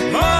More